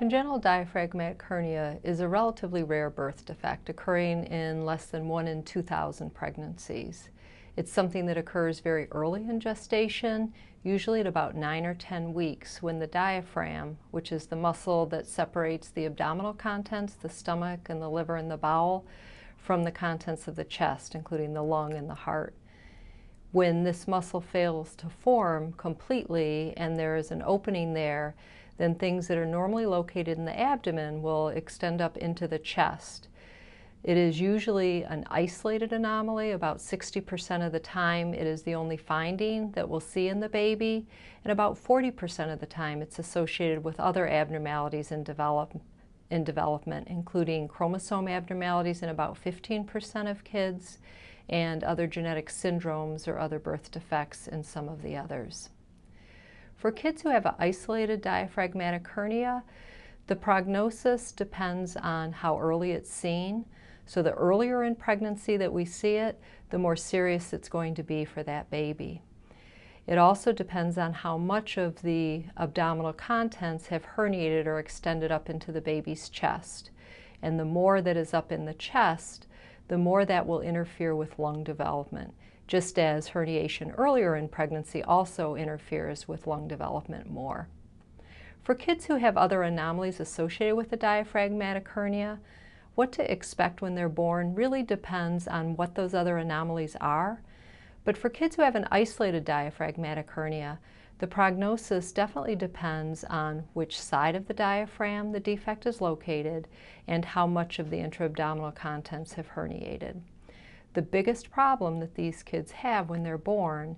Congenital diaphragmatic hernia is a relatively rare birth defect occurring in less than 1 in 2,000 pregnancies. It's something that occurs very early in gestation, usually at about 9 or 10 weeks when the diaphragm, which is the muscle that separates the abdominal contents, the stomach and the liver and the bowel, from the contents of the chest, including the lung and the heart. When this muscle fails to form completely and there is an opening there, then things that are normally located in the abdomen will extend up into the chest. It is usually an isolated anomaly. About 60% of the time it is the only finding that we'll see in the baby, and about 40% of the time it's associated with other abnormalities in, develop, in development, including chromosome abnormalities in about 15% of kids, and other genetic syndromes or other birth defects in some of the others. For kids who have an isolated diaphragmatic hernia, the prognosis depends on how early it's seen. So the earlier in pregnancy that we see it, the more serious it's going to be for that baby. It also depends on how much of the abdominal contents have herniated or extended up into the baby's chest. And the more that is up in the chest, the more that will interfere with lung development just as herniation earlier in pregnancy also interferes with lung development more. For kids who have other anomalies associated with the diaphragmatic hernia, what to expect when they're born really depends on what those other anomalies are. But for kids who have an isolated diaphragmatic hernia, the prognosis definitely depends on which side of the diaphragm the defect is located and how much of the intra-abdominal contents have herniated. The biggest problem that these kids have when they're born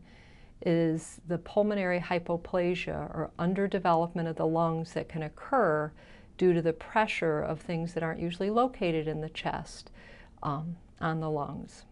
is the pulmonary hypoplasia or underdevelopment of the lungs that can occur due to the pressure of things that aren't usually located in the chest um, on the lungs.